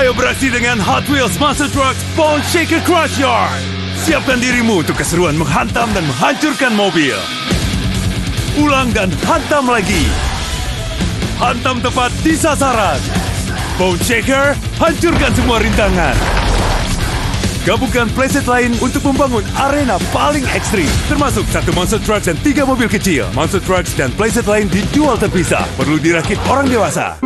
Ayo beraksi dengan Hot Wheels Monster Trucks Bone Shaker Crush Yard. Siapkan dirimu untuk keseruan menghantam dan menghancurkan mobil. Ulang dan hantam lagi. Hantam tepat di sasaran. Bone Shaker, hancurkan semua rintangan. Gabungkan playset lain untuk membangun arena paling ekstrim. Termasuk satu Monster Trucks dan tiga mobil kecil. Monster Trucks dan playset lain dijual terpisah. Perlu dirakit orang dewasa.